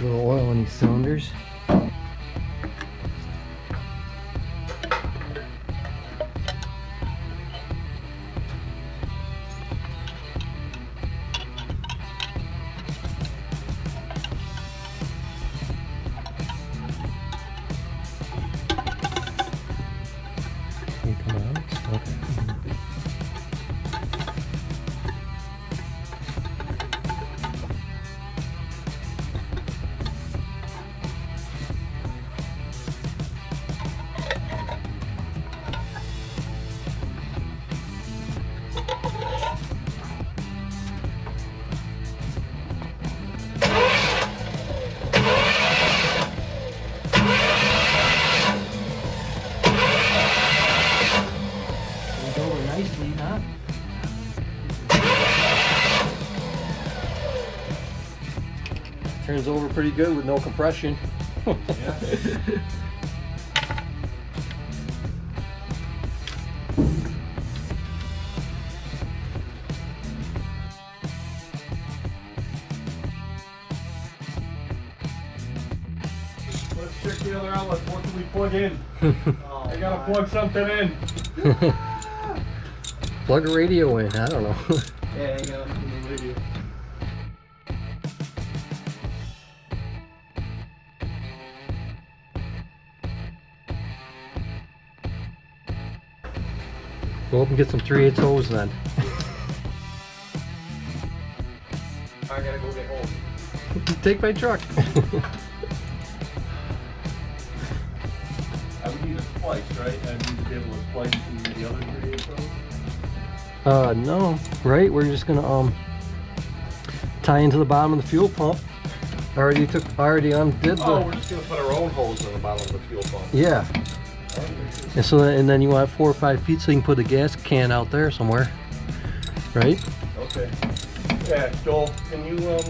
Little oil in these cylinders. Turns over pretty good with no compression. Let's check the other outlets. What can we plug in? I gotta plug something in. Plug a radio in, I don't know. Yeah, hang on. Let radio. Go up and get some 3 8 hose then. I gotta go get home. Take my truck. I would need a splice, right? I need to be able to splice to the other three ASOs. uh, no, right? We're just gonna um tie into the bottom of the fuel pump. Already took, already undid the. Oh, we're just gonna put our own hose in the bottom of the fuel pump. Yeah. And so then, and then you want four or five feet so you can put a gas can out there somewhere, right? Okay. Yeah, Joel, can you, um...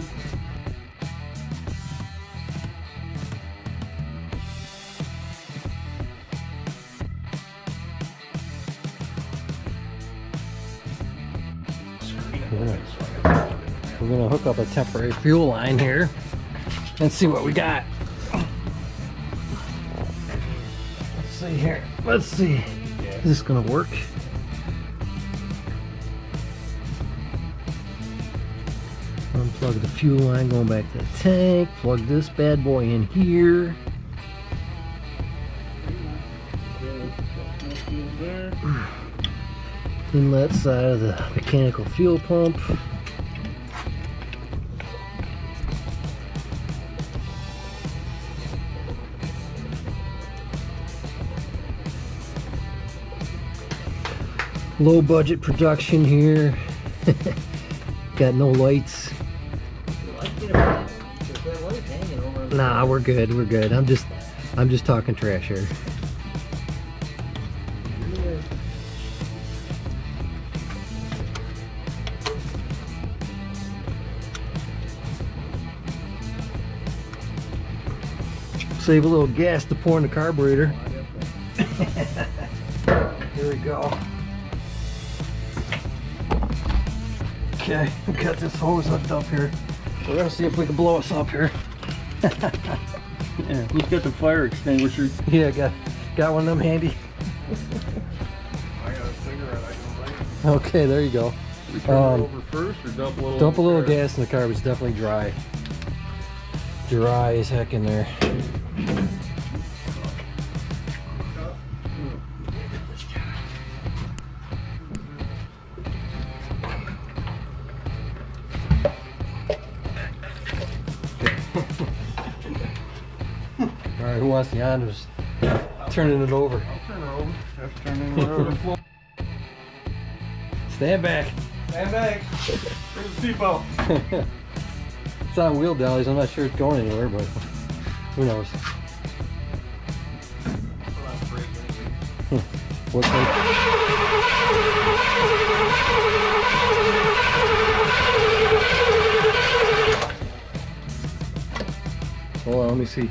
We're gonna hook up a temporary fuel line here and see what we got. See here. Let's see. Is this gonna work? Unplug the fuel line going back to the tank. Plug this bad boy in here. Inlet side of the mechanical fuel pump. Low budget production here. Got no lights. Nah, we're good. We're good. I'm just I'm just talking trash here. Save a little gas to pour in the carburetor. Here we go. Okay, we got this hose hooked up here. We're gonna see if we can blow us up here. Yeah, who's got the fire extinguisher? Yeah, got got one of them handy. I got a cigarette I can light. Okay, there you go. We turn Um, it over first or dump a little? Dump a little there? gas in the car, but it's definitely dry. Dry as heck in there. Who wants the honors? Turning it over. I'll turn it over. Just turning it over. Stand back. Stand back. The seatbelt. it's on wheel dollies. I'm not sure it's going anywhere, but who knows? What type? Hold on, let me see.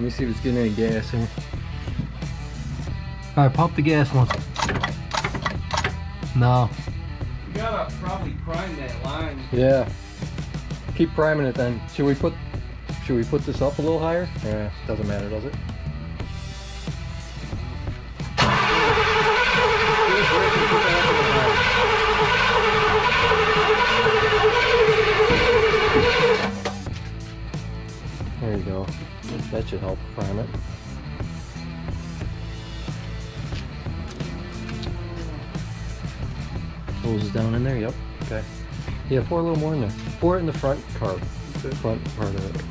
Let me see if it's getting any gas here. All right, pump the gas once. No. You gotta probably prime that line. Yeah. Keep priming it then. Should we put Should we put this up a little higher? Yeah, doesn't matter, does it? There you go. That should help prime it. Hose down in there, yep. Okay. Yeah, pour a little more in there. Pour it in the front carb. Front part of it.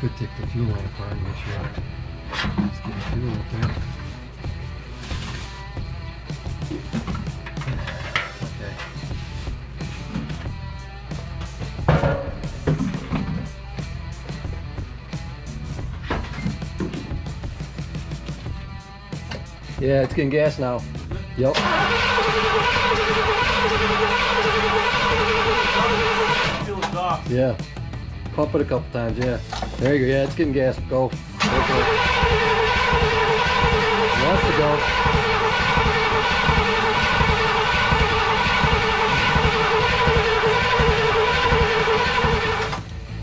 Could take the fuel on apart and make sure Yeah, it's getting gas now. Yep. Yeah. Pump it a couple times, yeah. There you go. Yeah, it's getting gas. Go. It. It wants to go.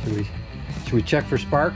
Should we, should we check for spark?